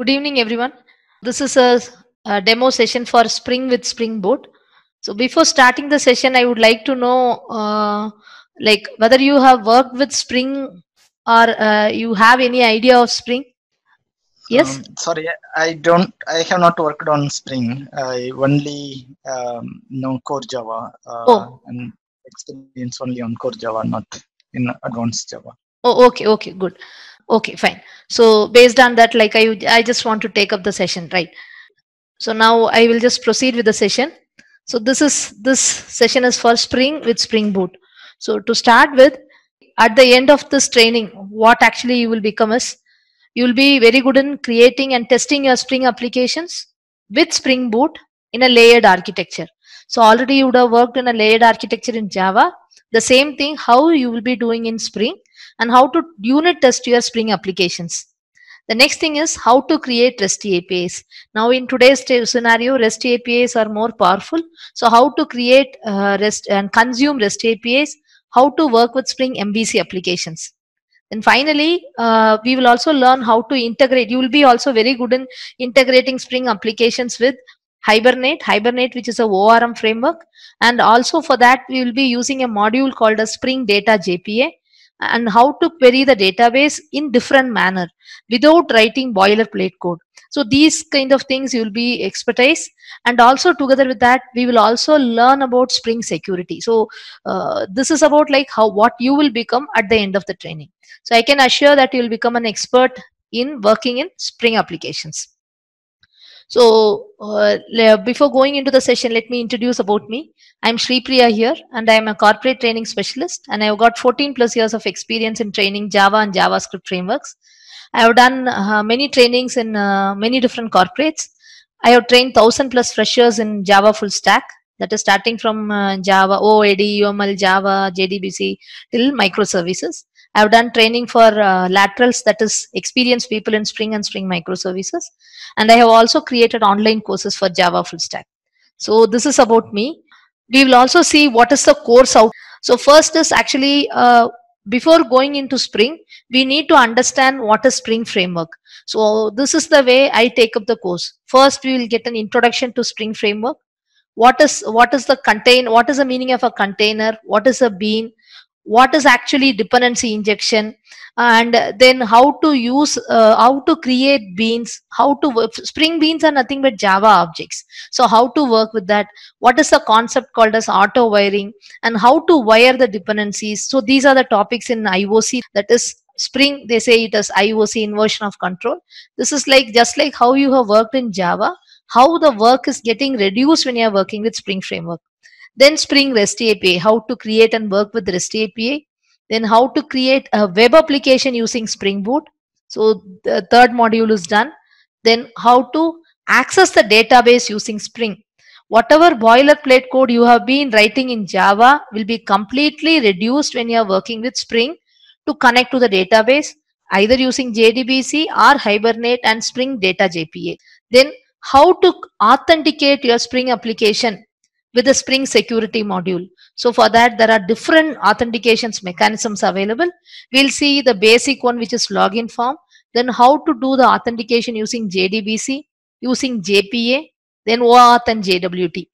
Good evening, everyone. This is a, a demo session for Spring with Spring Boot. So before starting the session, I would like to know, uh, like whether you have worked with Spring or uh, you have any idea of Spring. Yes. Um, sorry, I don't. I have not worked on Spring. I only um, know Core Java uh, Oh. and experience only on Core Java, not in advanced Java. Oh, okay, okay, good. Okay, fine. So based on that, like I, I just want to take up the session, right? So now I will just proceed with the session. So this is this session is for Spring with Spring Boot. So to start with, at the end of this training, what actually you will become is you will be very good in creating and testing your Spring applications with Spring Boot in a layered architecture. So already you would have worked in a layered architecture in Java. The same thing how you will be doing in Spring and how to unit test your Spring applications. The next thing is how to create REST APIs. Now, in today's scenario, REST APIs are more powerful. So, how to create uh, REST and consume REST APIs, how to work with Spring MVC applications. And finally, uh, we will also learn how to integrate. You will be also very good in integrating Spring applications with Hibernate, Hibernate, which is a ORM framework. And also for that, we will be using a module called a Spring Data JPA and how to query the database in different manner without writing boilerplate code. So these kind of things you will be expertise and also together with that we will also learn about Spring security. So uh, this is about like how what you will become at the end of the training. So I can assure that you will become an expert in working in Spring applications. So uh, before going into the session, let me introduce about me. I'm Sri Priya here, and I'm a corporate training specialist, and I've got 14 plus years of experience in training Java and JavaScript frameworks. I have done uh, many trainings in uh, many different corporates. I have trained thousand plus freshers in Java full stack. That is starting from uh, Java, OAD, UML, Java, JDBC till microservices. I have done training for uh, laterals, that is experienced people in Spring and Spring microservices. And I have also created online courses for Java full stack. So this is about me. We will also see what is the course out. So first is actually uh, before going into spring we need to understand what is spring framework. So this is the way i take up the course. First we will get an introduction to spring framework. What is what is the contain what is the meaning of a container? What is a bean? What is actually dependency injection and then how to use uh, how to create beans how to work spring beans are nothing but java objects. So how to work with that? What is the concept called as auto wiring? And how to wire the dependencies? So these are the topics in ioc that is spring they say it as ioc inversion of control. This is like just like how you have worked in java how the work is getting reduced when you are working with spring framework. Then spring rest api how to create and work with rest api then how to create a web application using spring boot. So the third module is done. Then how to access the database using spring. Whatever boilerplate code you have been writing in java will be completely reduced when you are working with spring to connect to the database either using jdbc or hibernate and spring data jpa then how to authenticate your spring application with the spring security module so for that there are different authentications mechanisms available we'll see the basic one which is login form then how to do the authentication using jdbc using jpa then OAuth and JWT.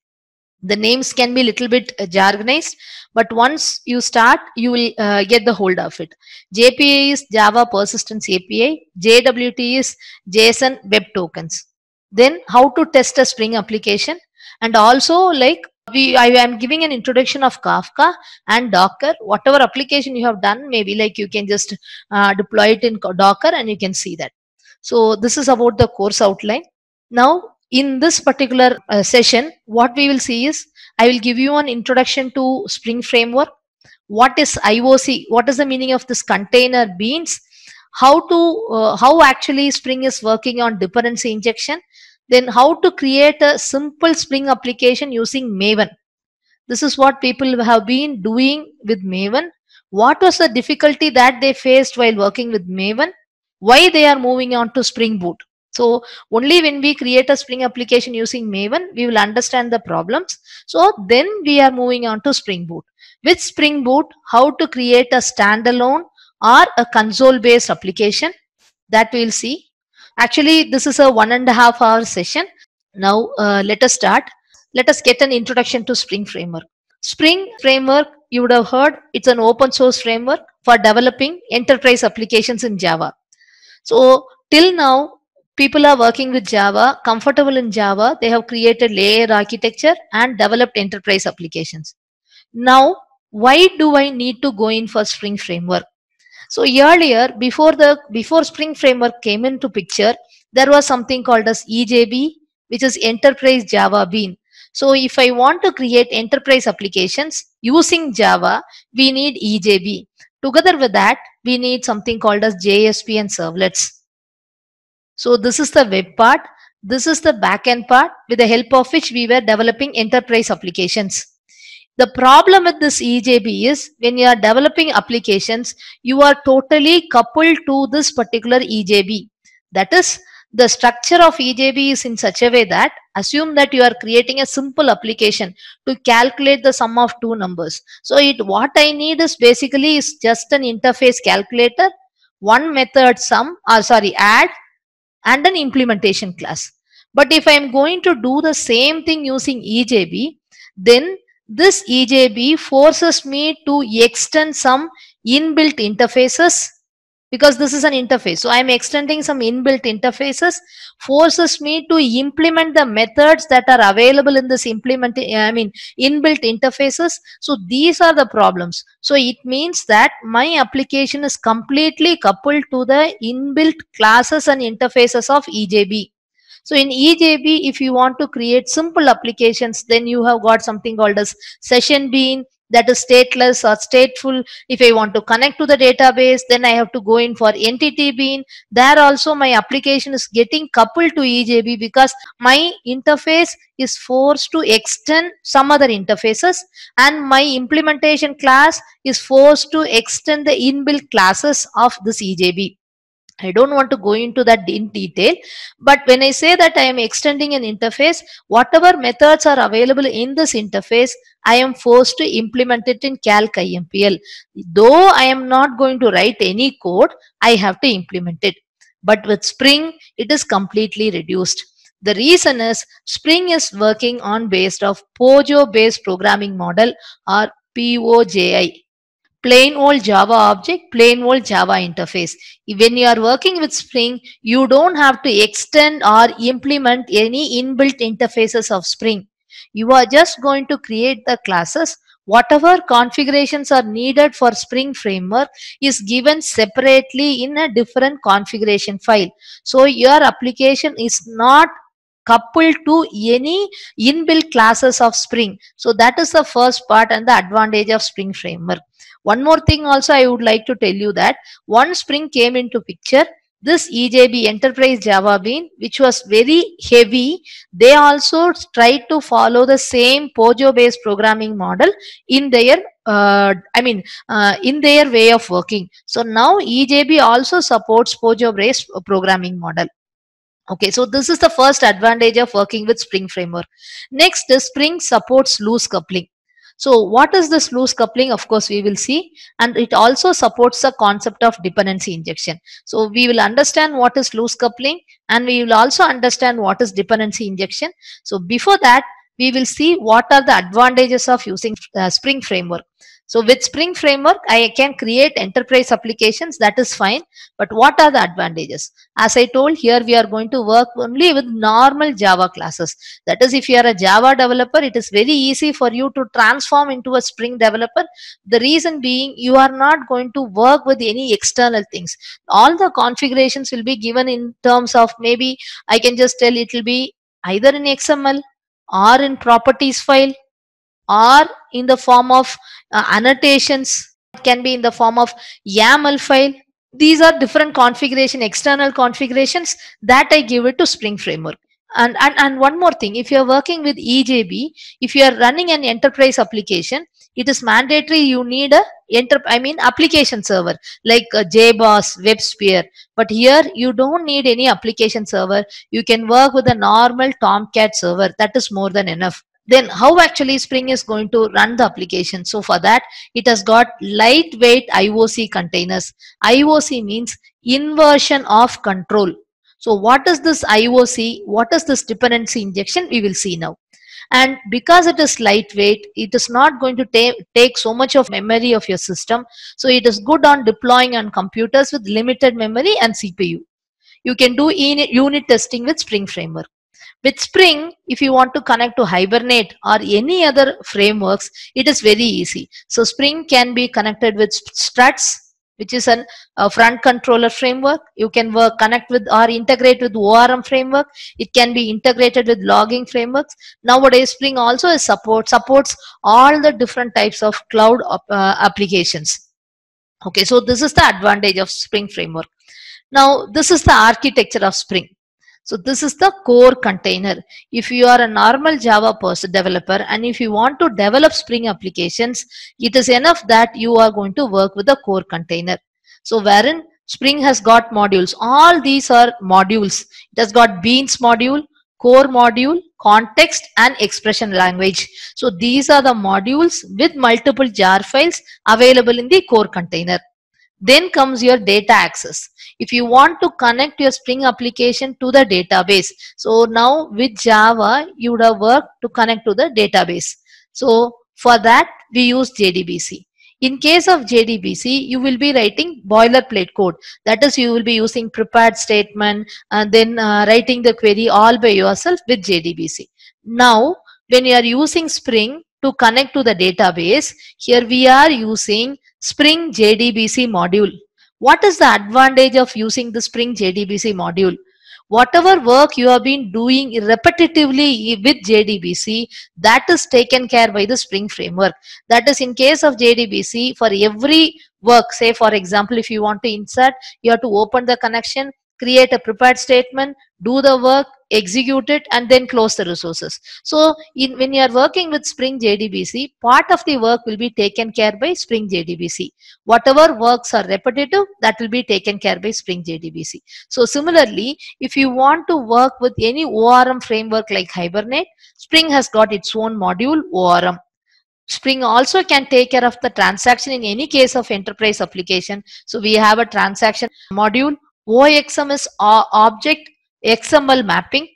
The names can be little bit uh, jargonized, but once you start, you will uh, get the hold of it. JPA is Java Persistence API. JWT is JSON Web Tokens. Then how to test a Spring application, and also like we, I am giving an introduction of Kafka and Docker. Whatever application you have done, maybe like you can just uh, deploy it in Docker, and you can see that. So this is about the course outline. Now in this particular uh, session what we will see is i will give you an introduction to spring framework what is ioc what is the meaning of this container beans how to uh, how actually spring is working on dependency injection then how to create a simple spring application using maven this is what people have been doing with maven what was the difficulty that they faced while working with maven why they are moving on to spring boot so only when we create a Spring application using Maven, we will understand the problems. So then we are moving on to Spring Boot. With Spring Boot, how to create a standalone or a console based application that we will see. Actually, this is a one and a half hour session. Now, uh, let us start. Let us get an introduction to Spring Framework. Spring Framework, you would have heard, it's an open source framework for developing enterprise applications in Java. So, till now, people are working with Java, comfortable in Java. They have created layer architecture and developed enterprise applications. Now, why do I need to go in for Spring Framework? So earlier, before the before Spring Framework came into picture, there was something called as EJB, which is Enterprise Java Bean. So if I want to create enterprise applications using Java, we need EJB. Together with that, we need something called as JSP and servlets. So this is the web part. This is the backend part with the help of which we were developing enterprise applications. The problem with this EJB is when you are developing applications, you are totally coupled to this particular EJB. That is, the structure of EJB is in such a way that assume that you are creating a simple application to calculate the sum of two numbers. So it what I need is basically is just an interface calculator, one method sum or sorry add and an implementation class. But if I am going to do the same thing using EJB, then this EJB forces me to extend some inbuilt interfaces because this is an interface. So I am extending some inbuilt interfaces forces me to implement the methods that are available in this implement, I mean, inbuilt interfaces. So these are the problems. So it means that my application is completely coupled to the inbuilt classes and interfaces of EJB. So in EJB, if you want to create simple applications, then you have got something called as session bean that is stateless or stateful. If I want to connect to the database, then I have to go in for entity bean. There also my application is getting coupled to EJB because my interface is forced to extend some other interfaces and my implementation class is forced to extend the inbuilt classes of this EJB. I don't want to go into that in detail, but when I say that I am extending an interface, whatever methods are available in this interface, I am forced to implement it in Calc IMPL. Though I am not going to write any code, I have to implement it. But with Spring, it is completely reduced. The reason is Spring is working on based of POJO based programming model or POJI plain old Java object, plain old Java interface. When you are working with Spring, you don't have to extend or implement any inbuilt interfaces of Spring. You are just going to create the classes. Whatever configurations are needed for Spring Framework is given separately in a different configuration file. So your application is not coupled to any inbuilt classes of Spring. So that is the first part and the advantage of Spring Framework. One more thing also I would like to tell you that once Spring came into picture, this EJB Enterprise Java Bean, which was very heavy, they also tried to follow the same POJO based programming model in their, uh, I mean, uh, in their way of working. So now EJB also supports POJO based programming model. Okay, so this is the first advantage of working with Spring Framework. Next, Spring supports loose coupling. So what is this loose coupling? Of course, we will see. And it also supports the concept of dependency injection. So we will understand what is loose coupling and we will also understand what is dependency injection. So before that, we will see what are the advantages of using uh, Spring Framework. So with Spring Framework, I can create enterprise applications. That is fine. But what are the advantages? As I told here, we are going to work only with normal Java classes. That is, if you are a Java developer, it is very easy for you to transform into a Spring developer. The reason being, you are not going to work with any external things. All the configurations will be given in terms of maybe I can just tell it will be either in XML or in properties file or in the form of uh, annotations it can be in the form of YAML file. These are different configuration external configurations that I give it to Spring Framework. And, and and one more thing if you are working with EJB if you are running an enterprise application it is mandatory you need a enter I mean application server like a JBoss WebSphere. But here you don't need any application server. You can work with a normal Tomcat server. That is more than enough then how actually Spring is going to run the application. So for that, it has got lightweight IOC containers. IOC means inversion of control. So what is this IOC? What is this dependency injection? We will see now. And because it is lightweight, it is not going to ta- take so much of memory of your system. So it is good on deploying on computers with limited memory and CPU. You can do unit testing with Spring Framework. With Spring, if you want to connect to Hibernate or any other frameworks, it is very easy. So Spring can be connected with struts, which is a front controller framework. You can work connect with or integrate with ORM framework. It can be integrated with logging frameworks. Nowadays, Spring also support supports all the different types of cloud uh, applications. Okay, so this is the advantage of Spring framework. Now, this is the architecture of Spring. So this is the core container. If you are a normal Java person developer and if you want to develop Spring applications, it is enough that you are going to work with the core container. So wherein Spring has got modules. All these are modules. It has got beans module, core module, context and expression language. So these are the modules with multiple jar files available in the core container. Then comes your data access. If you want to connect your Spring application to the database, so now with Java, you would have worked to connect to the database. So for that, we use JDBC. In case of JDBC, you will be writing boilerplate code. That is, you will be using prepared statement and then uh, writing the query all by yourself with JDBC. Now, when you are using Spring to connect to the database, here we are using Spring JDBC module. What is the advantage of using the Spring JDBC module? Whatever work you have been doing repetitively with JDBC, that is taken care by the Spring framework. That is in case of JDBC, for every work, say for example, if you want to insert, you have to open the connection, create a prepared statement, do the work, execute it, and then close the resources. So in, when you are working with Spring JDBC, part of the work will be taken care by Spring JDBC. Whatever works are repetitive, that will be taken care by Spring JDBC. So similarly, if you want to work with any ORM framework like Hibernate, Spring has got its own module ORM. Spring also can take care of the transaction in any case of enterprise application. So we have a transaction module OXM is object XML mapping.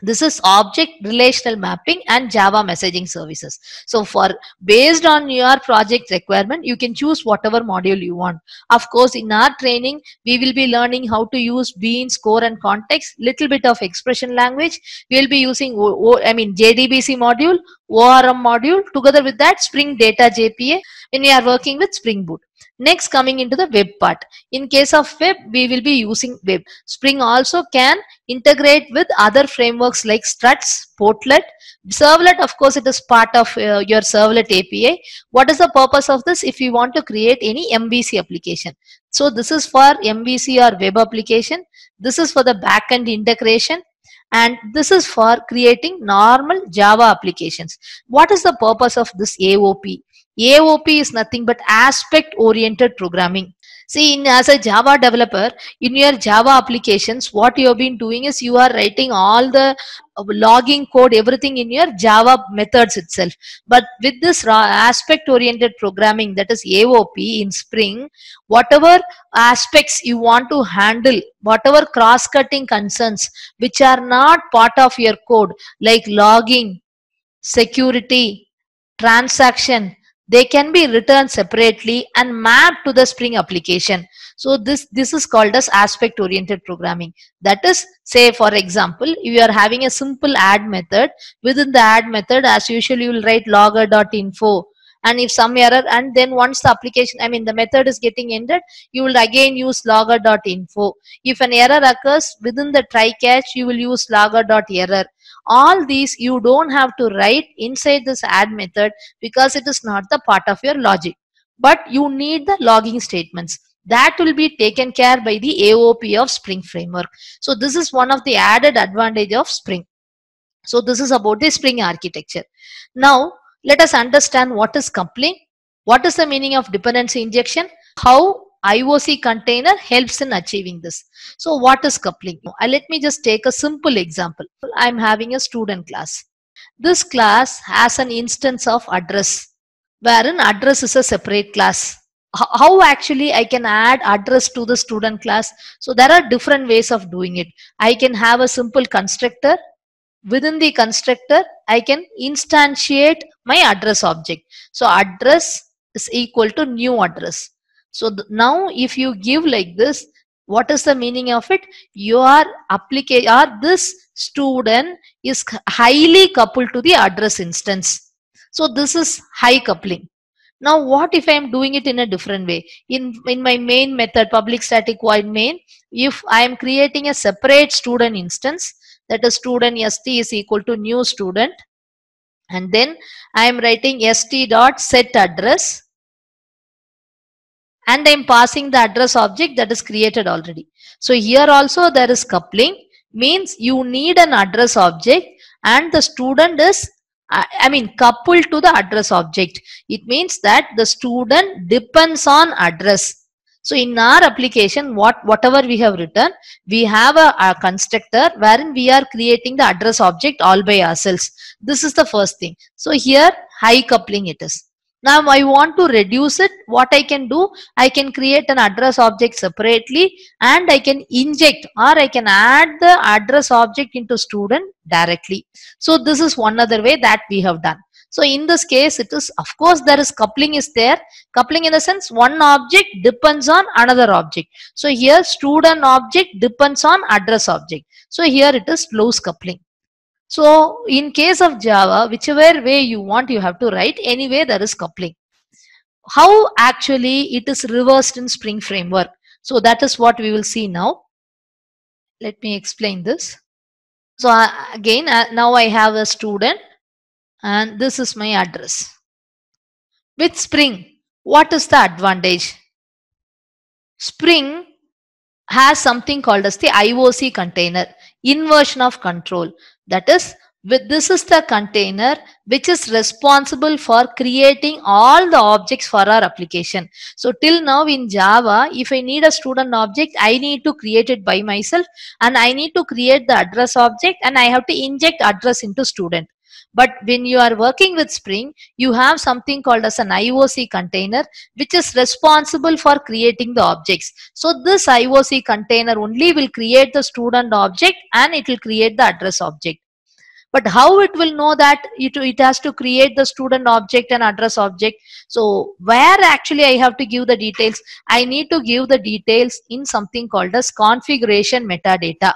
This is object relational mapping and Java messaging services. So for based on your project requirement, you can choose whatever module you want. Of course, in our training, we will be learning how to use beans, core and context, little bit of expression language. We will be using, o, I mean, JDBC module, ORM module. Together with that, Spring Data JPA when we are working with Spring Boot. Next coming into the web part. In case of web, we will be using web. Spring also can integrate with other frameworks like struts, portlet. Servlet, of course, it is part of uh, your servlet API. What is the purpose of this? If you want to create any MVC application. So this is for MVC or web application. This is for the backend integration and this is for creating normal Java applications. What is the purpose of this AOP? AOP is nothing but aspect oriented programming. See, in, as a Java developer, in your Java applications, what you have been doing is you are writing all the uh, logging code, everything in your Java methods itself. But with this aspect oriented programming, that is AOP in Spring, whatever aspects you want to handle, whatever cross cutting concerns which are not part of your code, like logging, security, transaction, they can be written separately and mapped to the Spring application. So this, this is called as aspect oriented programming. That is, say for example, you are having a simple add method, within the add method, as usual, you will write logger.info and if some error and then once the application i mean the method is getting ended you will again use logger.info if an error occurs within the try catch you will use logger.error all these you don't have to write inside this add method because it is not the part of your logic but you need the logging statements that will be taken care by the AOP of Spring Framework. So this is one of the added advantage of Spring. So this is about the Spring architecture. Now let us understand what is coupling, what is the meaning of dependency injection, how IOC container helps in achieving this. So what is coupling? Uh, let me just take a simple example. I'm having a student class. This class has an instance of address wherein address is a separate class. How actually I can add address to the student class. So there are different ways of doing it. I can have a simple constructor. Within the constructor, I can instantiate my address object. So address is equal to new address. So now if you give like this, what is the meaning of it? Your application or this student is highly coupled to the address instance. So this is high coupling. Now what if I am doing it in a different way? In, in my main method, public static void main, if I am creating a separate student instance, that is student st is equal to new student, and then I am writing st dot set address, and I am passing the address object that is created already. So here also there is coupling, means you need an address object and the student is I I mean coupled to the address object. It means that the student depends on address. So in our application, what whatever we have written, we have a, a constructor wherein we are creating the address object all by ourselves. This is the first thing. So here high coupling it is. Now I want to reduce it. What I can do, I can create an address object separately and I can inject or I can add the address object into student directly. So this is one other way that we have done. So in this case, it is of course there is coupling is there. Coupling in the sense one object depends on another object. So here student object depends on address object. So here it is loose coupling. So in case of Java, whichever way you want, you have to write. Anyway, there is coupling. How actually it is reversed in Spring Framework. So that is what we will see now. Let me explain this. So uh, again, uh, now I have a student and this is my address. With Spring, what is the advantage? Spring has something called as the IOC container, inversion of control. That is, with this is the container which is responsible for creating all the objects for our application. So till now in Java, if I need a student object, I need to create it by myself and I need to create the address object and I have to inject address into student. But when you are working with Spring, you have something called as an IOC container, which is responsible for creating the objects. So this IOC container only will create the student object and it will create the address object. But how it will know that it, it has to create the student object and address object. So where actually I have to give the details? I need to give the details in something called as configuration metadata.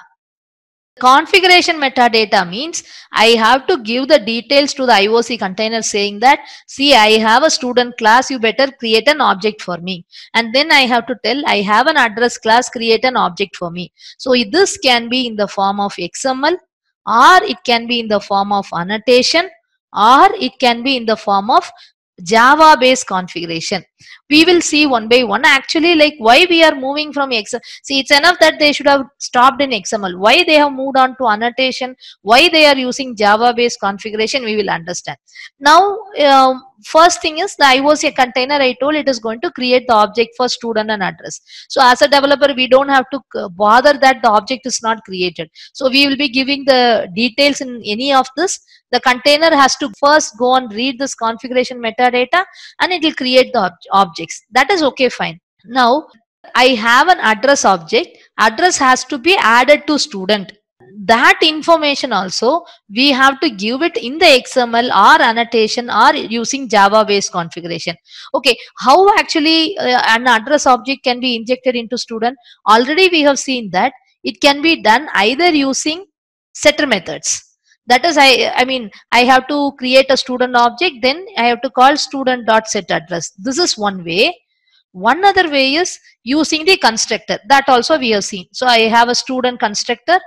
Configuration metadata means I have to give the details to the IOC container saying that, see, I have a student class, you better create an object for me. And then I have to tell, I have an address class, create an object for me. So this can be in the form of XML or it can be in the form of annotation or it can be in the form of Java based configuration. We will see one by one actually like why we are moving from XML. See, it's enough that they should have stopped in XML. Why they have moved on to annotation, why they are using Java based configuration, we will understand. Now, um, first thing is the IOC container I told it is going to create the object for student and address. So as a developer, we don't have to bother that the object is not created. So we will be giving the details in any of this. The container has to first go and read this configuration metadata and it will create the ob objects. That is okay, fine. Now, I have an address object. Address has to be added to student that information also we have to give it in the xml or annotation or using java based configuration. Okay how actually uh, an address object can be injected into student? Already we have seen that it can be done either using setter methods. That is i i mean i have to create a student object then i have to call student dot set address. This is one way. One other way is using the constructor. That also we have seen. So i have a student constructor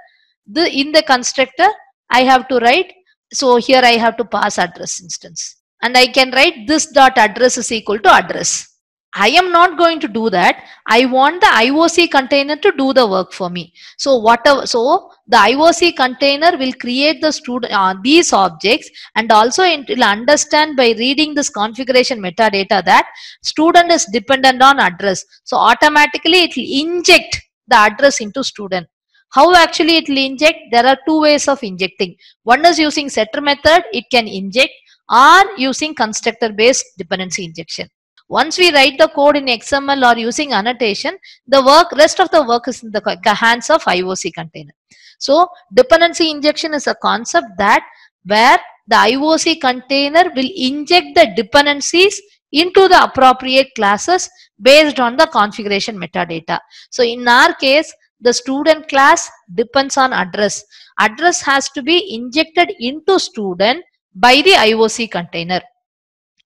the in the constructor i have to write so here i have to pass address instance. And i can write this dot address is equal to address. I am not going to do that. I want the ioc container to do the work for me. So whatever so the ioc container will create the student uh, these objects and also it will understand by reading this configuration metadata that student is dependent on address. So automatically it will inject the address into student how actually it will inject? There are two ways of injecting. One is using setter method, it can inject or using constructor based dependency injection. Once we write the code in XML or using annotation, the work, rest of the work is in the hands of IOC container. So dependency injection is a concept that where the IOC container will inject the dependencies into the appropriate classes based on the configuration metadata. So in our case, the student class depends on address. Address has to be injected into student by the IOC container.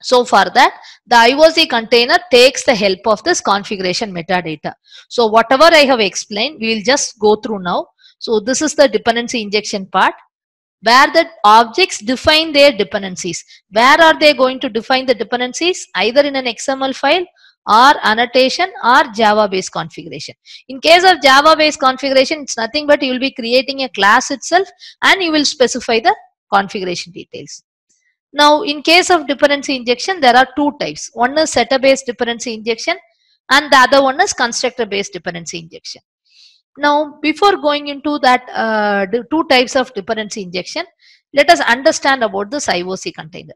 So for that, the IOC container takes the help of this configuration metadata. So whatever I have explained, we will just go through now. So this is the dependency injection part where the objects define their dependencies. Where are they going to define the dependencies? Either in an XML file or annotation or Java based configuration. In case of Java based configuration, it's nothing but you will be creating a class itself and you will specify the configuration details. Now, in case of dependency injection, there are two types. One is setter based dependency injection and the other one is constructor based dependency injection. Now, before going into that uh, two types of dependency injection, let us understand about this IOC container.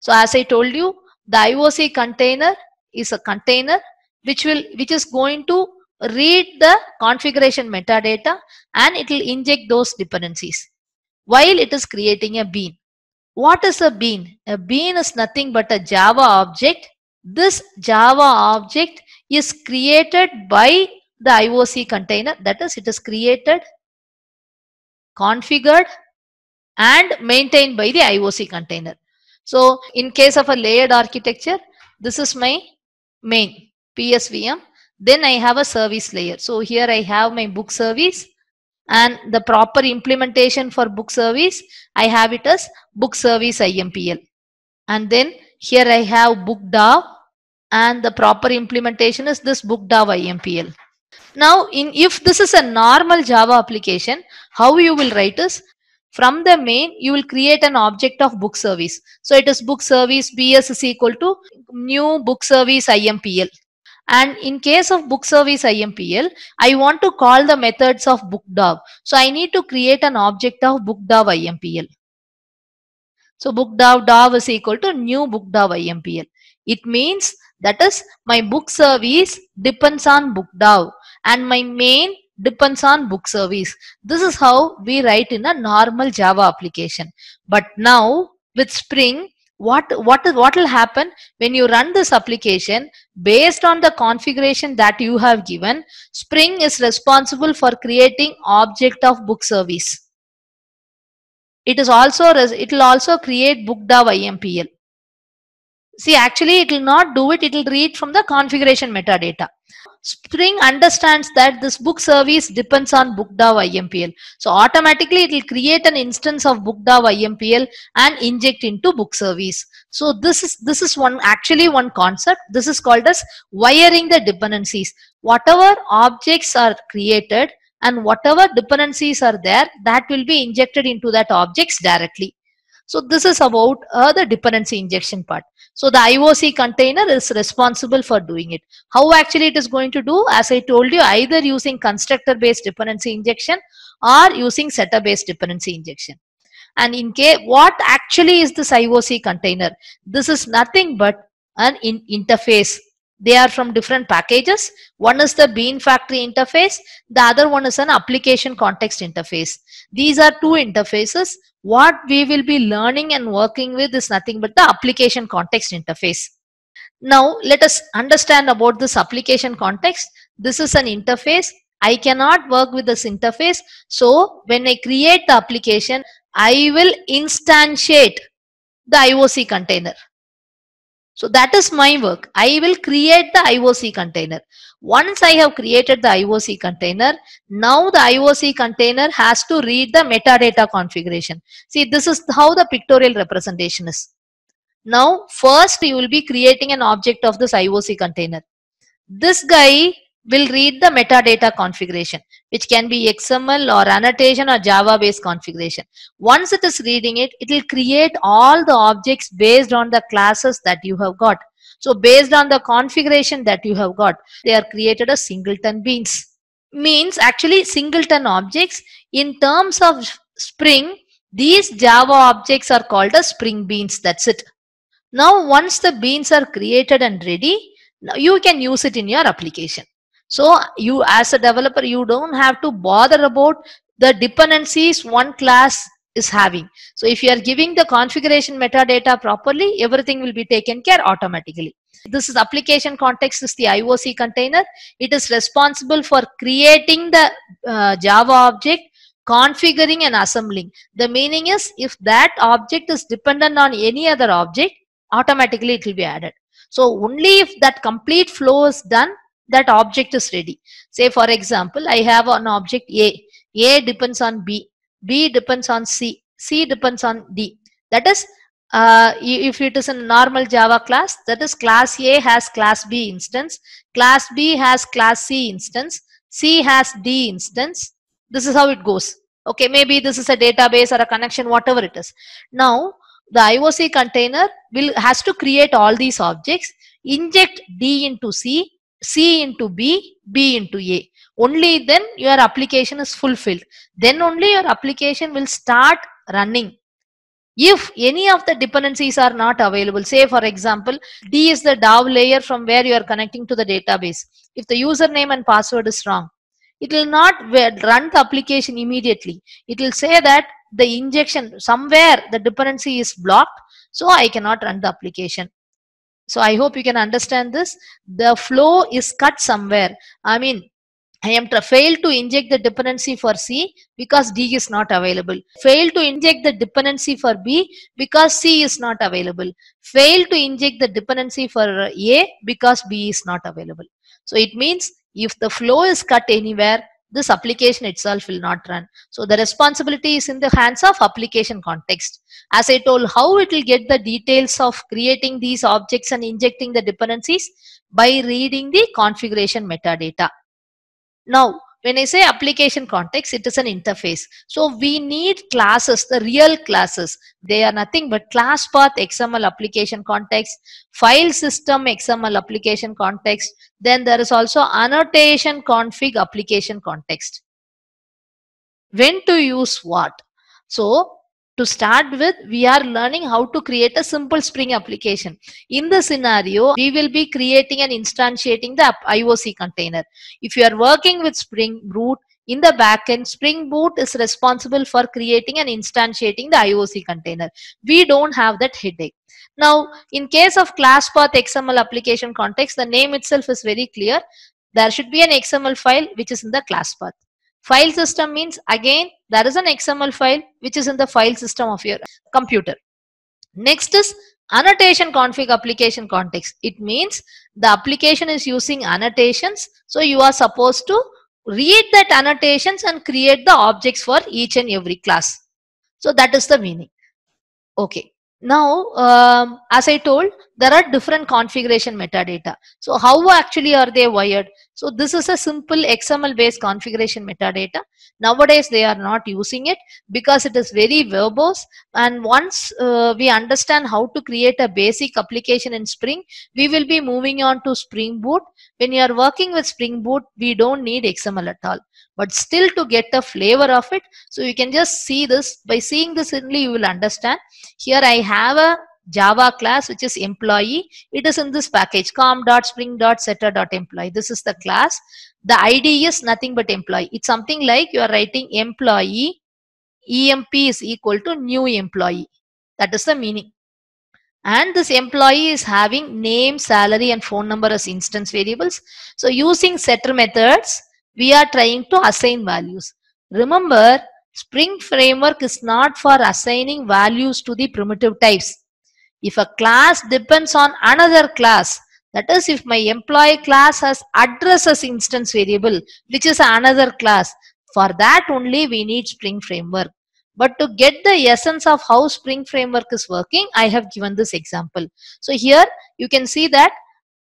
So, as I told you, the IOC container is a container which will which is going to read the configuration metadata and it will inject those dependencies while it is creating a bean. What is a bean? A bean is nothing but a Java object. This Java object is created by the IOC container. That is, it is created, configured, and maintained by the IOC container. So, in case of a layered architecture, this is my main PSVM. Then I have a service layer. So, here I have my book service and the proper implementation for book service, I have it as book service IMPL. And then here I have book DAO and the proper implementation is this book DAO IMPL. Now, in if this is a normal Java application, how you will write is from the main, you will create an object of book service. So it is book service BS is equal to new book service IMPL. And in case of book service IMPL, I want to call the methods of book DAO. So I need to create an object of book DAO IMPL. So book DAO is equal to new book DAO IMPL. It means that is my book service depends on book DAO and my main depends on book service. This is how we write in a normal Java application. But now with Spring, what what what will happen when you run this application based on the configuration that you have given spring is responsible for creating object of book service it is also it will also create book DAO IMPL see actually it will not do it it will read from the configuration metadata Spring understands that this book service depends on BookDAO IMPL. So automatically it will create an instance of BookDAO IMPL and inject into book service. So this is this is one actually one concept. This is called as wiring the dependencies. Whatever objects are created and whatever dependencies are there, that will be injected into that objects directly. So this is about uh, the dependency injection part. So the IOC container is responsible for doing it. How actually it is going to do? As I told you, either using constructor based dependency injection or using setter based dependency injection. And in case, what actually is this IOC container? This is nothing but an in interface. They are from different packages. One is the Bean Factory interface. The other one is an application context interface. These are two interfaces what we will be learning and working with is nothing but the application context interface. Now let us understand about this application context. This is an interface. I cannot work with this interface. So when I create the application, I will instantiate the IOC container. So that is my work. I will create the IOC container. Once I have created the IOC container, now the IOC container has to read the metadata configuration. See, this is how the pictorial representation is. Now, first you will be creating an object of this IOC container. This guy will read the metadata configuration, which can be XML or annotation or Java based configuration. Once it is reading it, it will create all the objects based on the classes that you have got. So based on the configuration that you have got, they are created as singleton beans. Means actually singleton objects in terms of Spring, these Java objects are called as Spring beans. That's it. Now, once the beans are created and ready, now you can use it in your application. So, you as a developer, you don't have to bother about the dependencies one class is having. So, if you are giving the configuration metadata properly, everything will be taken care automatically. This is application context is the IOC container. It is responsible for creating the uh, Java object, configuring and assembling. The meaning is if that object is dependent on any other object, automatically it will be added. So only if that complete flow is done, that object is ready. Say for example, I have an object A. A depends on B. B depends on C. C depends on D. That is, uh, if it is a normal Java class, that is class A has class B instance, class B has class C instance, C has D instance. This is how it goes. Okay, maybe this is a database or a connection, whatever it is. Now, the IOC container will has to create all these objects, inject D into C, C into B, B into A. Only then your application is fulfilled. Then only your application will start running. If any of the dependencies are not available, say for example, D is the DAO layer from where you are connecting to the database. If the username and password is wrong, it will not run the application immediately. It will say that the injection somewhere the dependency is blocked, so I cannot run the application. So I hope you can understand this. The flow is cut somewhere. I mean, I am to fail to inject the dependency for C because D is not available. Fail to inject the dependency for B because C is not available. Fail to inject the dependency for A because B is not available. So it means if the flow is cut anywhere, this application itself will not run. So the responsibility is in the hands of application context. As I told, how it will get the details of creating these objects and injecting the dependencies by reading the configuration metadata. Now, when I say application context, it is an interface. So we need classes, the real classes. They are nothing but class path XML application context, file system XML application context. Then there is also annotation config application context. When to use what? So to start with, we are learning how to create a simple Spring application. In the scenario, we will be creating and instantiating the IOC container. If you are working with Spring Boot, in the backend, Spring Boot is responsible for creating and instantiating the IOC container. We don't have that headache. Now, in case of class path XML application context, the name itself is very clear. There should be an XML file which is in the class path. File system means again there is an XML file which is in the file system of your computer. Next is annotation config application context. It means the application is using annotations. So you are supposed to read that annotations and create the objects for each and every class. So that is the meaning. Okay. Now, um, as I told, there are different configuration metadata. So how actually are they wired? So this is a simple XML based configuration metadata. Nowadays they are not using it because it is very verbose and once uh, we understand how to create a basic application in Spring, we will be moving on to Spring Boot. When you are working with Spring Boot, we don't need XML at all. But still to get a flavor of it, so you can just see this. By seeing this only you will understand. Here I have a Java class which is employee. It is in this package com.spring.setter.employee. This is the class. The ID is nothing but employee. It's something like you are writing employee emp is equal to new employee. That is the meaning. And this employee is having name, salary and phone number as instance variables. So using setter methods, we are trying to assign values. Remember, Spring Framework is not for assigning values to the primitive types if a class depends on another class, that is if my employee class has address as instance variable, which is another class, for that only we need Spring Framework. But to get the essence of how Spring Framework is working, I have given this example. So here you can see that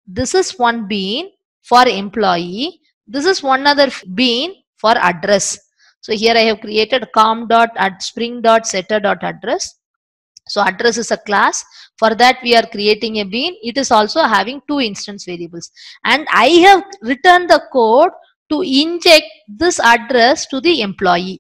this is one bean for employee. This is one other bean for address. So here I have created com dot spring dot setter dot address. So address is a class. For that we are creating a bean. It is also having two instance variables. And I have written the code to inject this address to the employee.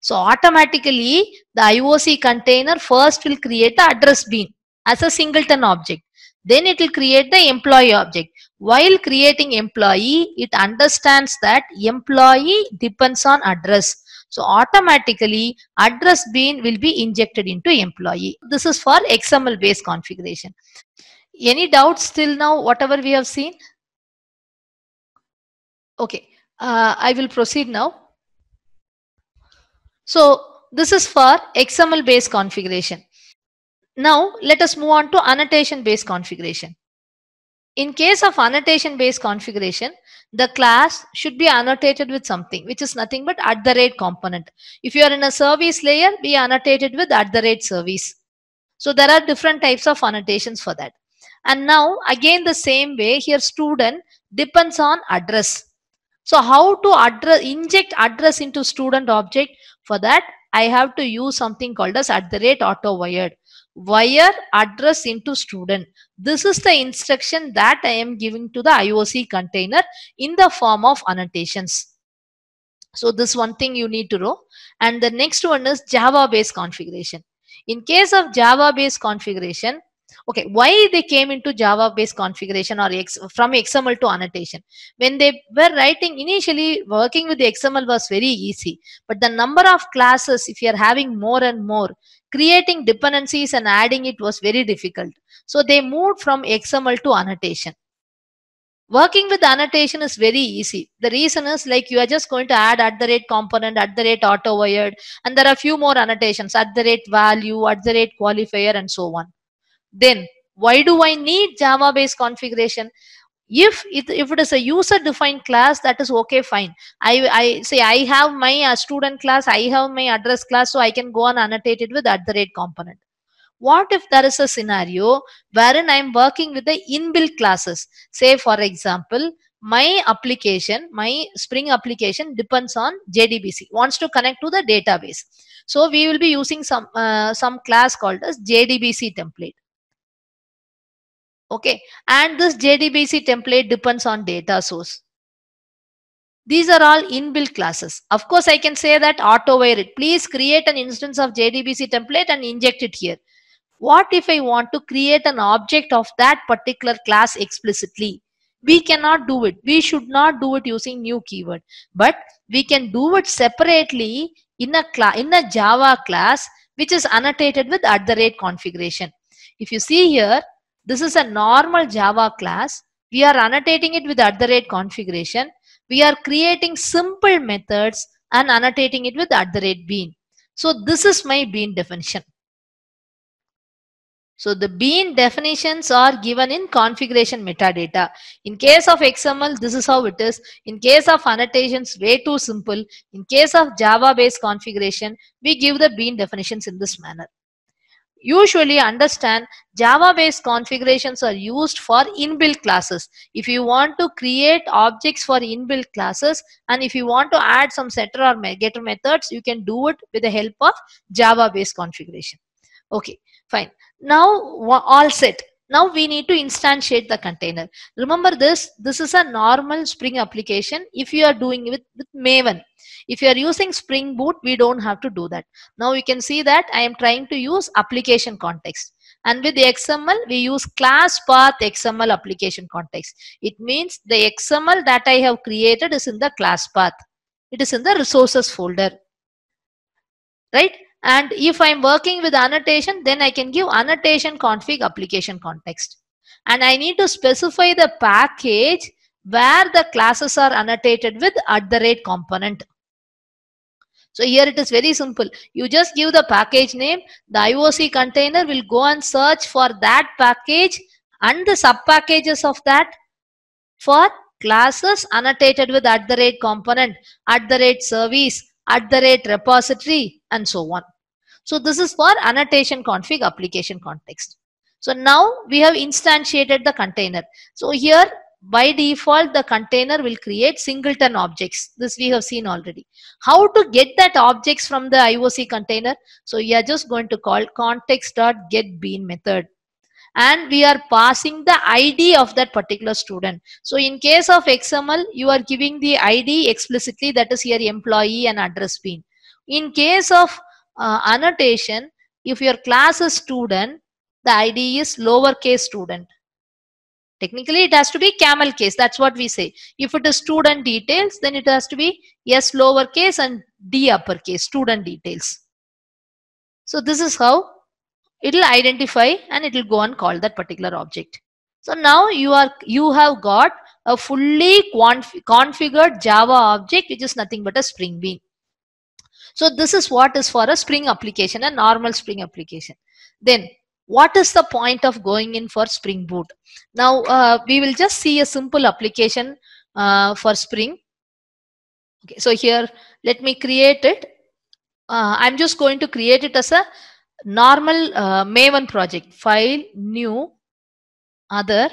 So automatically the IOC container first will create the address bean. as a singleton object. Then it will create the employee object. While creating employee, it understands that employee depends on address. So automatically address bean will be injected into employee. This is for XML based configuration. Any doubts till now, whatever we have seen? Okay, uh, I will proceed now. So this is for XML based configuration. Now let us move on to annotation based configuration. In case of annotation based configuration, the class should be annotated with something which is nothing but at the rate component. If you are in a service layer, be annotated with at the rate service. So there are different types of annotations for that. And now again the same way here student depends on address. So how to address inject address into student object for that I have to use something called as at the rate auto wired wire address into student. This is the instruction that I am giving to the IOC container in the form of annotations. So this one thing you need to know. And the next one is Java based configuration. In case of Java based configuration, okay, why they came into Java based configuration or X, from XML to annotation? When they were writing initially, working with the XML was very easy. But the number of classes, if you are having more and more, creating dependencies and adding it was very difficult. So they moved from XML to annotation. Working with annotation is very easy. The reason is like you are just going to add at the rate component, at the rate auto wired, and there are a few more annotations at the rate value, at the rate qualifier, and so on. Then why do I need Java based configuration? If it, if it is a user defined class, that is okay, fine. I, I say I have my uh, student class, I have my address class, so I can go and annotate it with at the rate component. What if there is a scenario wherein I'm working with the inbuilt classes? Say, for example, my application, my Spring application depends on JDBC, wants to connect to the database. So we will be using some uh, some class called as JDBC template. Okay, and this JDBC template depends on data source. These are all inbuilt classes. Of course, I can say that auto wire it. Please create an instance of JDBC template and inject it here. What if I want to create an object of that particular class explicitly? We cannot do it. We should not do it using new keyword. But we can do it separately in a, in a Java class which is annotated with at the rate configuration. If you see here, this is a normal Java class. We are annotating it with at the rate configuration. We are creating simple methods and annotating it with at the rate bean. So this is my bean definition. So the bean definitions are given in configuration metadata. In case of XML, this is how it is. In case of annotations, way too simple. In case of Java based configuration, we give the bean definitions in this manner. Usually understand Java based configurations are used for inbuilt classes. If you want to create objects for inbuilt classes and if you want to add some setter or getter methods, you can do it with the help of Java based configuration. Okay, fine now all set now we need to instantiate the container. Remember this this is a normal spring application if you are doing with, with maven. If you are using spring boot we don't have to do that. Now you can see that i am trying to use application context. And with the xml we use class path xml application context. It means the xml that i have created is in the class path. It is in the resources folder. Right and if I'm working with annotation, then I can give annotation config application context. And I need to specify the package where the classes are annotated with at the rate component. So here it is very simple. You just give the package name. The IOC container will go and search for that package and the sub packages of that for classes annotated with at the rate component, at the rate service, at the rate repository, and so on. So this is for annotation config application context. So now we have instantiated the container. So here by default the container will create singleton objects. This we have seen already. How to get that objects from the IOC container? So we are just going to call context.getBean method and we are passing the ID of that particular student. So in case of XML, you are giving the ID explicitly that is here employee and address bean. In case of uh, annotation, if your class is student, the id is lowercase student. Technically it has to be camel case that's what we say. If it is student details then it has to be s lowercase and d uppercase student details. So this is how it will identify and it will go and call that particular object. So now you are you have got a fully conf configured java object which is nothing but a spring bean so this is what is for a spring application a normal spring application. Then what is the point of going in for spring boot? Now uh, we will just see a simple application uh, for spring. Okay so here let me create it. Uh, i'm just going to create it as a normal uh, maven project. File new other.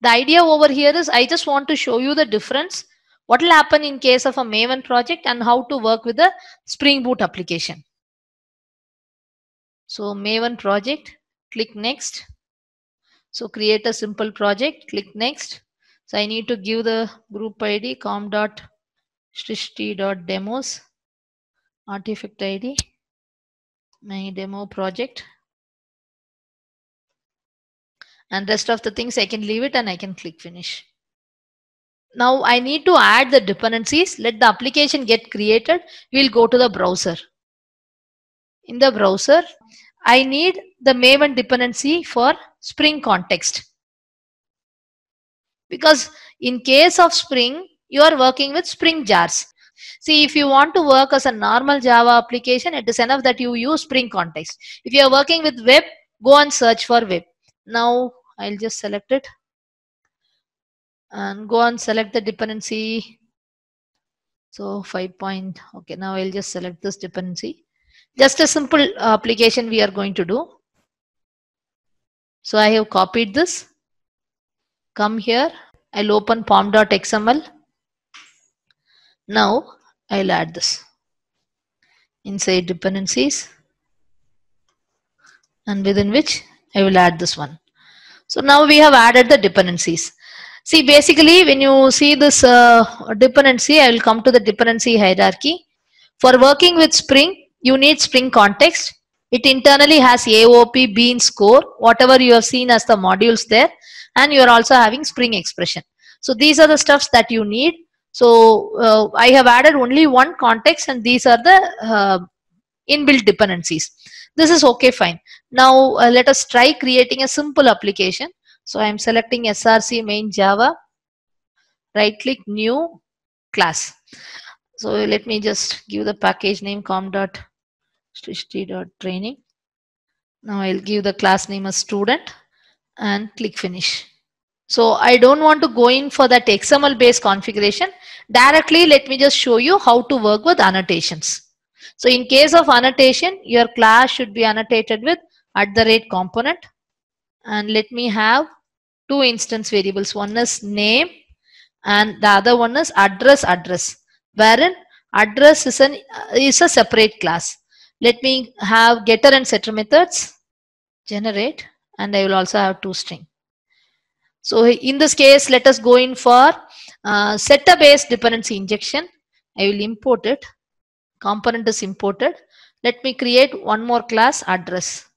The idea over here is i just want to show you the difference what will happen in case of a maven project and how to work with the spring boot application? So maven project click next. So create a simple project click next. So i need to give the group id com dot dot demos artifact id my demo project. And rest of the things I can leave it and I can click finish. Now I need to add the dependencies. Let the application get created. We'll go to the browser. In the browser, I need the Maven dependency for Spring context. Because in case of Spring, you are working with Spring jars. See, if you want to work as a normal Java application, it is enough that you use Spring context. If you are working with web, go and search for web. Now I'll just select it and go and select the dependency. So 5 point, okay, now I'll just select this dependency. Just a simple application we are going to do. So I have copied this. Come here, I'll open pom.xml. Now I'll add this inside dependencies and within which I will add this one. So now we have added the dependencies. See basically when you see this uh, dependency, I will come to the dependency hierarchy. For working with Spring, you need Spring context. It internally has AOP, beans, core, whatever you have seen as the modules there. And you are also having Spring expression. So these are the stuffs that you need. So uh, I have added only one context and these are the uh, inbuilt dependencies. This is okay, fine. Now uh, let us try creating a simple application. So I am selecting src main java, right click new class. So let me just give the package name com dot dot training. Now I'll give the class name as student and click finish. So I don't want to go in for that XML based configuration. Directly let me just show you how to work with annotations. So in case of annotation, your class should be annotated with at the rate component. And let me have two instance variables. One is name and the other one is address address. Wherein address is, an, is a separate class. Let me have getter and setter methods generate and I will also have toString. So in this case, let us go in for uh, setter based dependency injection. I will import it component is imported. Let me create one more class address.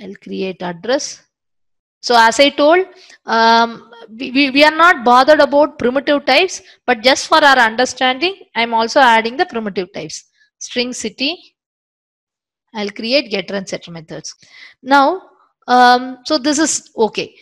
I'll create address. So as I told, um, we, we are not bothered about primitive types, but just for our understanding, I'm also adding the primitive types. String city, I'll create getter and setter methods. Now, um, so this is okay.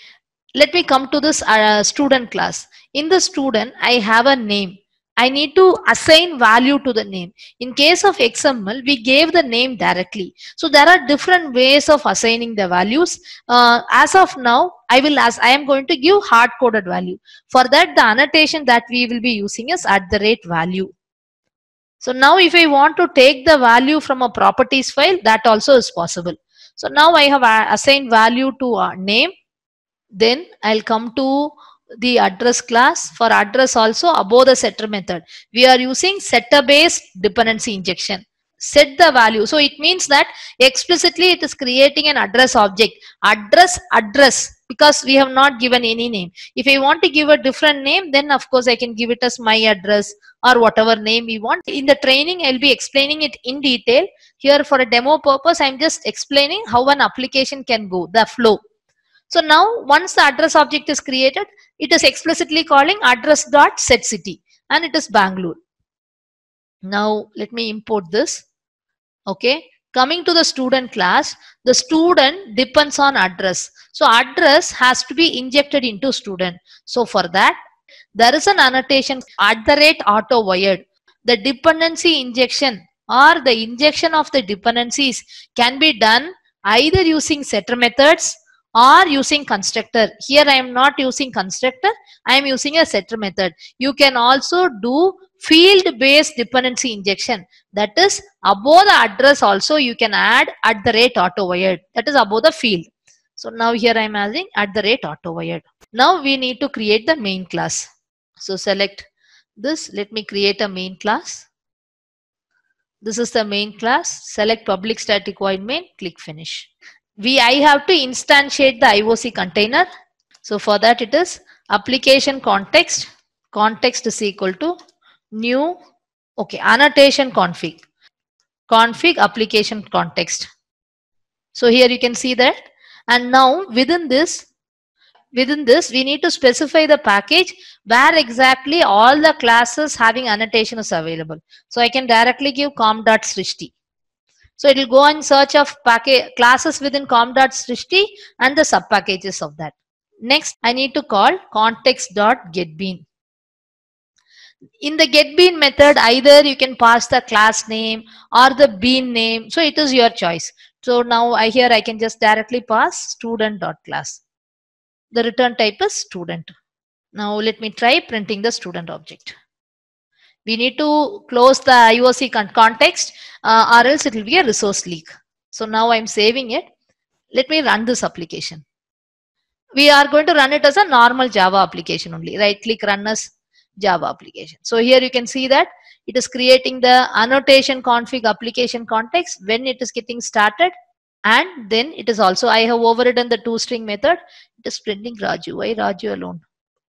Let me come to this uh, student class. In the student, I have a name. I need to assign value to the name. In case of XML, we gave the name directly. So there are different ways of assigning the values. Uh, as of now, I will as I am going to give hard coded value. For that, the annotation that we will be using is at the rate value. So now if I want to take the value from a properties file, that also is possible. So now I have assigned value to a name. Then I'll come to the address class for address also above the setter method we are using setter based dependency injection set the value so it means that explicitly it is creating an address object address address because we have not given any name. If I want to give a different name, then of course I can give it as my address or whatever name we want. In the training, I'll be explaining it in detail. Here for a demo purpose, I'm just explaining how an application can go, the flow. So now once the address object is created, it is explicitly calling address dot set city and it is Bangalore. Now let me import this. Okay. Coming to the student class, the student depends on address. So address has to be injected into student. So for that, there is an annotation at the rate auto wired. The dependency injection or the injection of the dependencies can be done either using setter methods or using constructor. Here I am not using constructor, I am using a setter method. You can also do field based dependency injection. That is above the address also you can add at the rate auto wired that is above the field. So now here i am adding at the rate auto wired now we need to create the main class. So select this. Let me create a main class. This is the main class. Select public static void main. Click finish we i have to instantiate the ioc container. So for that it is application context context is equal to new okay annotation config config application context. So here you can see that. And now within this within this we need to specify the package where exactly all the classes having annotation is available. So i can directly give com.shristi so it will go and search of classes within com.shristi and the sub packages of that. Next i need to call context.getbean in the get bean method either you can pass the class name or the bean name. So it is your choice. So now i here i can just directly pass student dot class the return type is student. Now let me try printing the student object we need to close the ioc con context uh, or else it will be a resource leak. So now i'm saving it. Let me run this application. We are going to run it as a normal java application only. Right click run as Java application. So here you can see that it is creating the annotation config application context when it is getting started and then it is also I have overridden the toString method. It is printing Raju. Why Raju alone?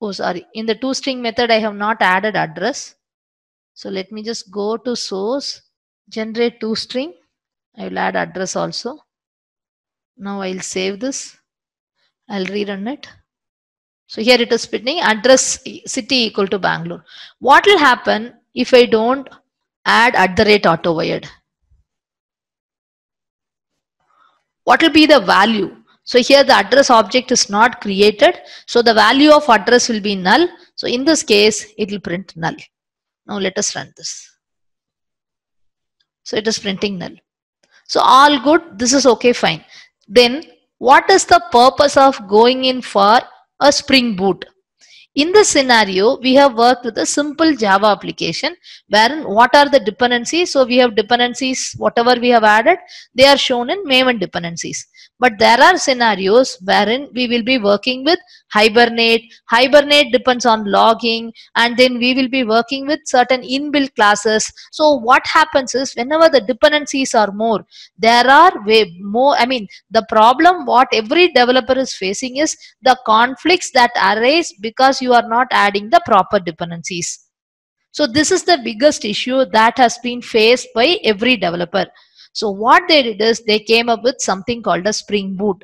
Oh sorry. In the toString method I have not added address so let me just go to source generate two toString I will add address also now I'll save this I'll rerun it so here it is printing address city equal to Bangalore. What will happen if I don't add at the rate auto wired? What will be the value? So here the address object is not created. So the value of address will be null. So in this case, it will print null. Now let us run this. So it is printing null. So all good. This is okay, fine. Then what is the purpose of going in for a Spring Boot. In this scenario, we have worked with a simple Java application wherein what are the dependencies? So we have dependencies, whatever we have added, they are shown in Maven dependencies. But there are scenarios wherein we will be working with Hibernate. Hibernate depends on logging and then we will be working with certain inbuilt classes. So what happens is whenever the dependencies are more, there are way more, I mean, the problem what every developer is facing is the conflicts that arise because you are not adding the proper dependencies. So this is the biggest issue that has been faced by every developer. So what they did is they came up with something called a Spring Boot.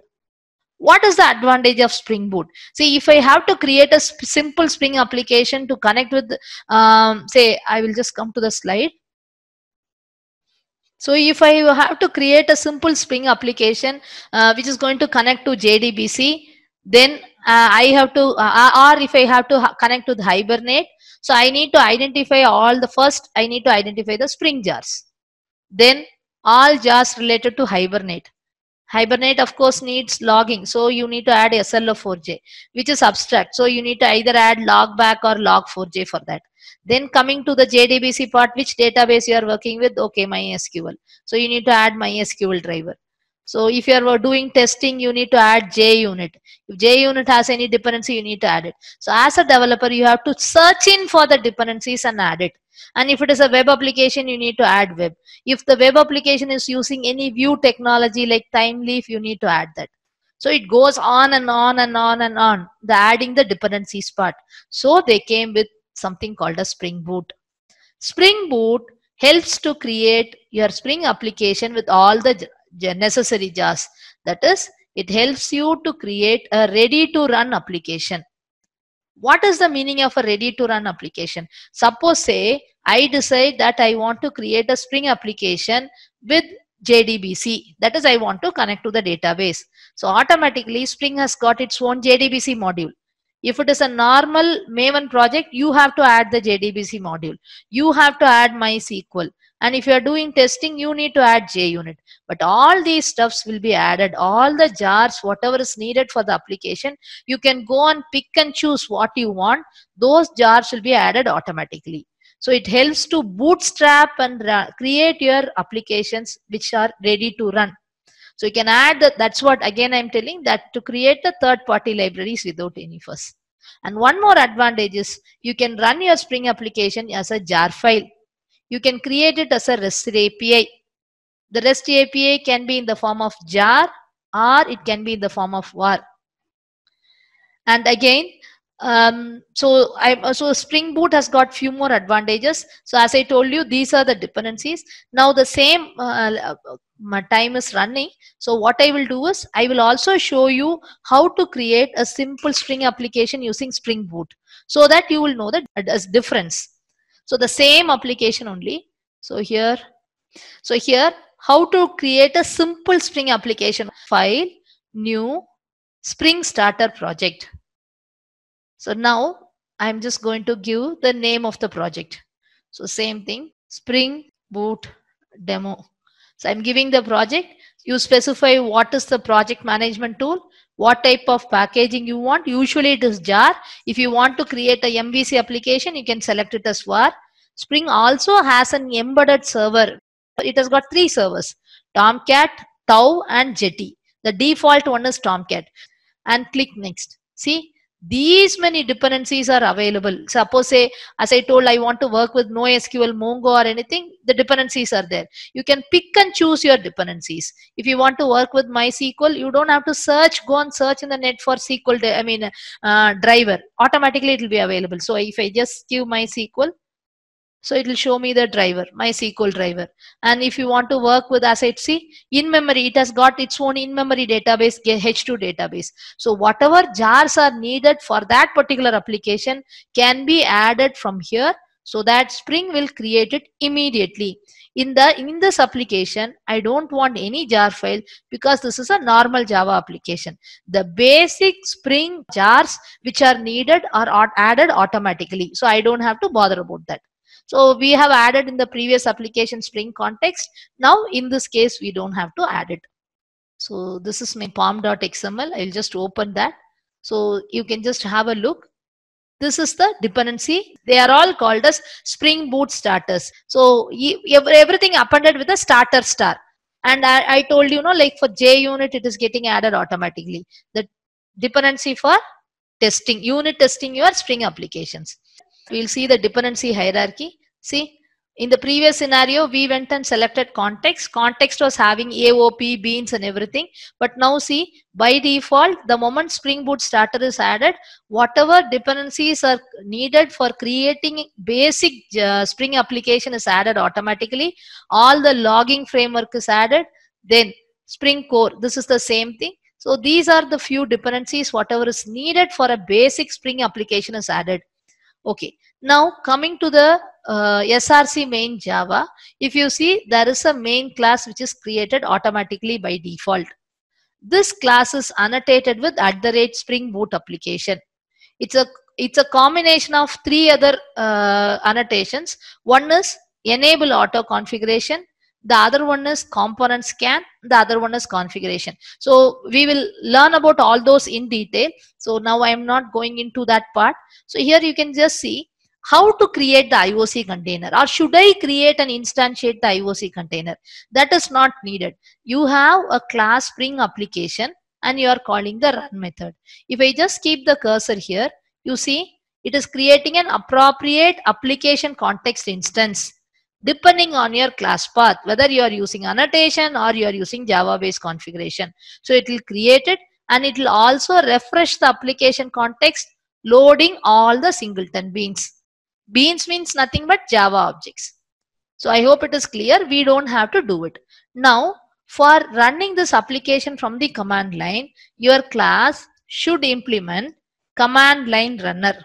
What is the advantage of Spring Boot? See, if I have to create a sp simple Spring application to connect with, um, say, I will just come to the slide. So if I have to create a simple Spring application, uh, which is going to connect to JDBC, then uh, I have to, uh, or if I have to connect to Hibernate, so I need to identify all the first, I need to identify the Spring jars. Then all jars related to Hibernate. Hibernate of course needs logging. So you need to add SLF4j, which is abstract. So you need to either add logback or log4j for that. Then coming to the JDBC part, which database you are working with? Okay, MySQL. So you need to add MySQL driver. So if you are doing testing, you need to add JUnit. If JUnit has any dependency, you need to add it. So as a developer, you have to search in for the dependencies and add it. And if it is a web application, you need to add web. If the web application is using any view technology like Thymeleaf, you need to add that. So it goes on and on and on and on, the adding the dependencies part. So they came with something called a Spring Boot. Spring Boot helps to create your Spring application with all the necessary jars. That is, it helps you to create a ready to run application. What is the meaning of a ready to run application? Suppose say I decide that I want to create a Spring application with JDBC. That is, I want to connect to the database. So automatically Spring has got its own JDBC module. If it is a normal Maven project, you have to add the JDBC module. You have to add MySQL. And if you are doing testing, you need to add JUnit. But all these stuffs will be added. All the jars, whatever is needed for the application, you can go and pick and choose what you want. Those jars will be added automatically. So it helps to bootstrap and create your applications which are ready to run. So you can add that. That's what again I'm telling that to create the third party libraries without any fuss. And one more advantage is you can run your Spring application as a jar file. You can create it as a REST API. The REST API can be in the form of jar or it can be in the form of war. And again, um, so I so Spring Boot has got few more advantages. So as I told you, these are the dependencies. Now the same uh, my time is running. So what I will do is I will also show you how to create a simple Spring application using Spring Boot so that you will know the difference. So the same application only. So here, so here how to create a simple Spring application file, new Spring Starter project. So now I'm just going to give the name of the project. So same thing, Spring Boot demo. So I'm giving the project. You specify what is the project management tool, what type of packaging you want. Usually it is jar. If you want to create a MVC application, you can select it as war. Spring also has an embedded server. It has got three servers, Tomcat, Tau and Jetty. The default one is Tomcat. And click next. See, these many dependencies are available. Suppose say as i told i want to work with NoSQL mongo or anything the dependencies are there. You can pick and choose your dependencies. If you want to work with mysql you don't have to search go and search in the net for sql i mean uh, driver. Automatically it will be available. So if i just give mysql so it will show me the driver, MySQL driver. And if you want to work with ASIC, in memory, it has got its own in-memory database, H2 database. So whatever jars are needed for that particular application can be added from here so that Spring will create it immediately. In the in this application, I don't want any jar file because this is a normal Java application. The basic Spring jars which are needed are added automatically. So I don't have to bother about that. So we have added in the previous application Spring context. Now in this case, we don't have to add it. So this is my pom.xml. I'll just open that. So you can just have a look. This is the dependency. They are all called as Spring Boot starters. So everything appended with a starter star. And I, I told you, know, like for JUnit, it is getting added automatically. The dependency for testing, unit testing your Spring applications. We'll see the dependency hierarchy. See, in the previous scenario, we went and selected context. Context was having AOP, beans and everything. But now see, by default, the moment Spring Boot starter is added, whatever dependencies are needed for creating basic uh, Spring application is added automatically. All the logging framework is added. Then Spring Core, this is the same thing. So these are the few dependencies, whatever is needed for a basic Spring application is added. Okay, now coming to the uh, SRC main Java, if you see there is a main class which is created automatically by default. This class is annotated with at the rate Spring Boot application. It's a it's a combination of three other uh, annotations. One is enable auto configuration. The other one is component scan. The other one is configuration. So we will learn about all those in detail. So now I am not going into that part. So here you can just see how to create the IOC container or should I create and instantiate the IOC container? That is not needed. You have a class Spring application and you are calling the run method. If I just keep the cursor here, you see it is creating an appropriate application context instance depending on your class path, whether you are using annotation or you are using Java based configuration. So it will create it and it will also refresh the application context loading all the singleton beans. Beans means nothing but Java objects. So I hope it is clear. We don't have to do it. Now for running this application from the command line, your class should implement command line runner.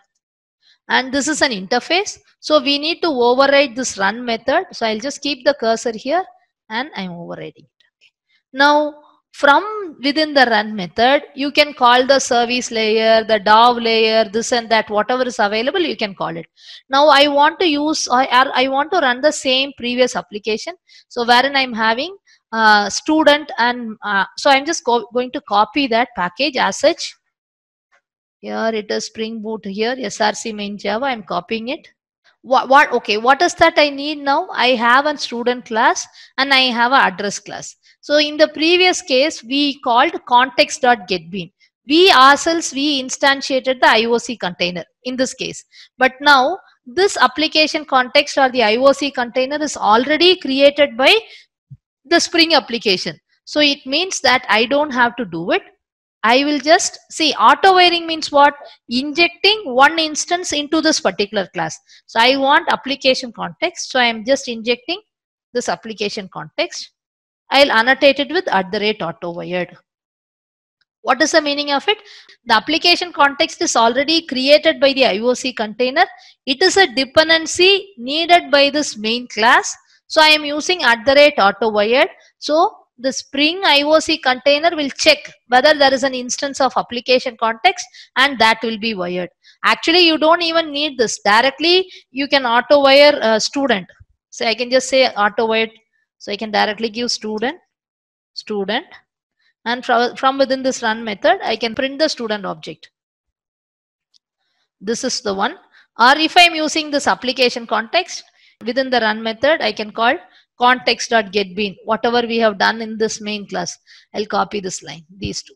And this is an interface. So we need to override this run method. So I'll just keep the cursor here and I'm overriding it. Okay. Now from within the run method, you can call the service layer, the DAO layer, this and that, whatever is available, you can call it. Now I want to use, I, I want to run the same previous application. So wherein I'm having uh, student and uh, so I'm just go going to copy that package as such. Here it is Spring Boot here, SRC main Java, I'm copying it what, what okay what is that i need now i have a student class and i have an address class so in the previous case we called context.getbean we ourselves we instantiated the ioc container in this case but now this application context or the ioc container is already created by the spring application so it means that i don't have to do it I will just see auto wiring means what? Injecting one instance into this particular class. So I want application context. So I am just injecting this application context. I'll annotate it with at the rate auto wired. What is the meaning of it? The application context is already created by the IOC container. It is a dependency needed by this main class. So I am using at the rate auto wired. So the Spring IOC container will check whether there is an instance of application context and that will be wired. Actually, you don't even need this. Directly, you can auto wire a student. So I can just say auto wired. So I can directly give student, student. And from, from within this run method, I can print the student object. This is the one. Or if I'm using this application context, within the run method, I can call context.getbean, whatever we have done in this main class. I'll copy this line, these two.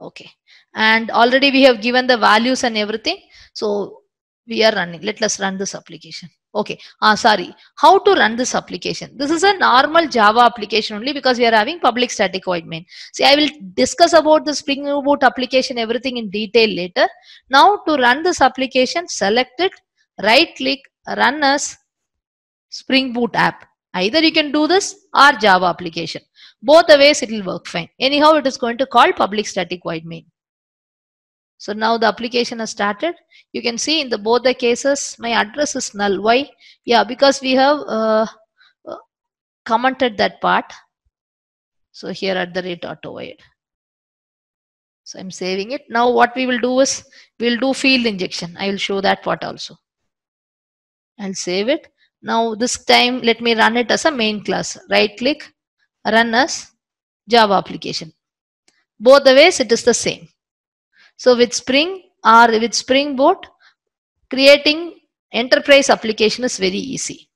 Okay. And already we have given the values and everything. So we are running. Let us run this application. Okay. Ah, sorry. How to run this application? This is a normal Java application only because we are having public static void main. See, I will discuss about the Spring Boot application, everything in detail later. Now to run this application, select it, right click, run as Spring Boot app. Either you can do this or Java application. Both the ways it will work fine. Anyhow, it is going to call public static void main. So now the application has started. You can see in the both the cases, my address is null. Why? Yeah, because we have uh, uh, commented that part. So here at the rate auto wired. So I'm saving it. Now what we will do is we'll do field injection. I will show that part also. I'll save it. Now this time let me run it as a main class. Right click, run as Java application. Both the ways it is the same. So with Spring or with Spring Boot, creating enterprise application is very easy.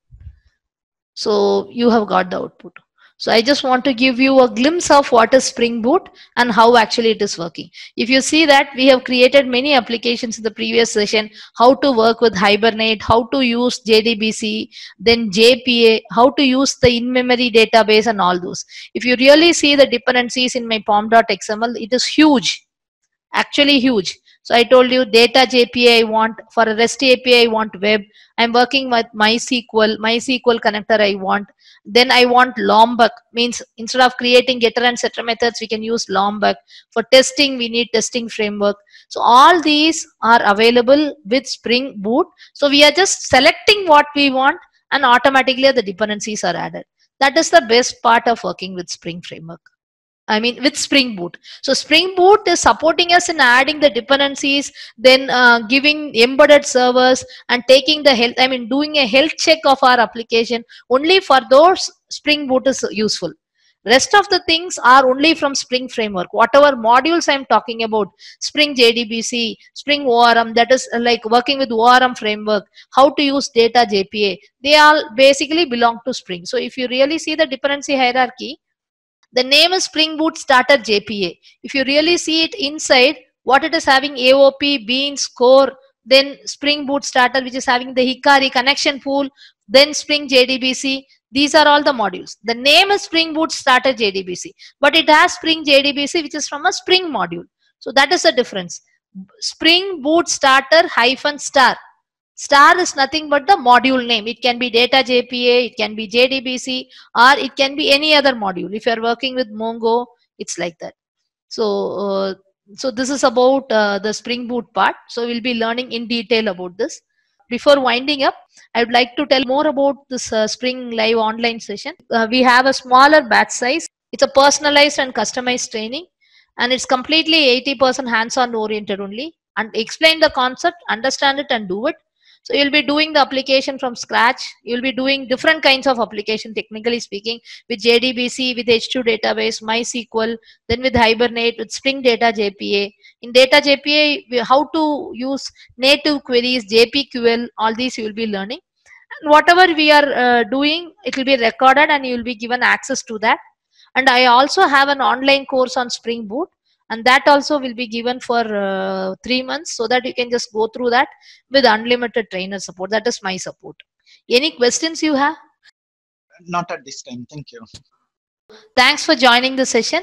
So you have got the output. So I just want to give you a glimpse of what is Spring Boot and how actually it is working. If you see that we have created many applications in the previous session, how to work with Hibernate, how to use JDBC, then JPA, how to use the in-memory database and all those. If you really see the dependencies in my pom.xml, it is huge, actually huge. So I told you data JPA I want for a REST API I want web. I'm working with MySQL, MySQL connector I want. Then I want Lombok means instead of creating getter and setter methods, we can use Lombok. For testing, we need testing framework. So all these are available with Spring Boot. So we are just selecting what we want and automatically the dependencies are added. That is the best part of working with Spring Framework. I mean with Spring Boot. So Spring Boot is supporting us in adding the dependencies, then uh, giving embedded servers and taking the health, I mean doing a health check of our application. Only for those Spring Boot is useful. Rest of the things are only from Spring Framework. Whatever modules I'm talking about, Spring JDBC, Spring ORM, that is like working with ORM framework, how to use data JPA, they all basically belong to Spring. So if you really see the dependency hierarchy, the name is Spring Boot Starter JPA. If you really see it inside, what it is having AOP, Beans, Core, then Spring Boot Starter, which is having the Hikari connection pool, then Spring JDBC. These are all the modules. The name is Spring Boot Starter JDBC, but it has Spring JDBC, which is from a Spring module. So that is the difference. Spring Boot Starter hyphen star. Star is nothing but the module name. It can be Data JPA, it can be JDBC, or it can be any other module. If you are working with Mongo, it's like that. So, uh, so this is about uh, the Spring Boot part. So we'll be learning in detail about this. Before winding up, I would like to tell more about this uh, Spring Live online session. Uh, we have a smaller batch size. It's a personalized and customized training and it's completely 80% hands-on oriented only and explain the concept, understand it and do it. So you'll be doing the application from scratch. You'll be doing different kinds of application, technically speaking, with JDBC, with H2 database, MySQL, then with Hibernate, with Spring Data JPA. In Data JPA, how to use native queries, JPQL, all these you will be learning. And whatever we are uh, doing, it will be recorded and you will be given access to that. And I also have an online course on Spring Boot and that also will be given for uh, three months so that you can just go through that with unlimited trainer support that is my support any questions you have Not at this time. Thank you. thanks for joining the session